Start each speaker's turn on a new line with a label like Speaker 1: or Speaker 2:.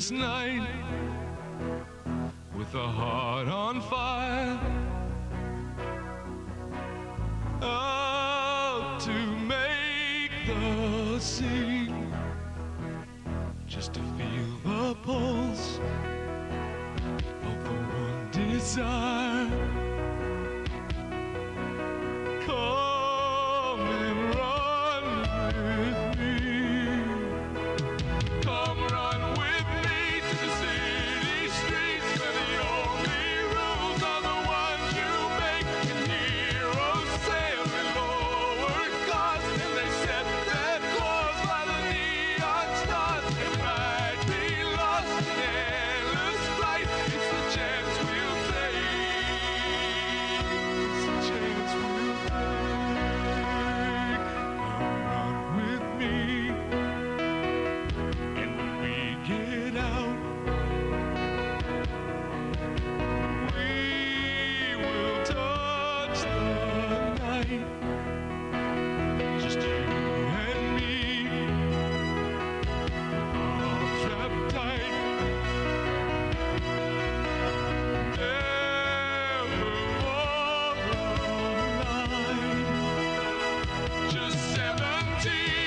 Speaker 1: sleepless night with a heart on fire. Out to make the scene, just to feel the pulse of the one desire. Energy.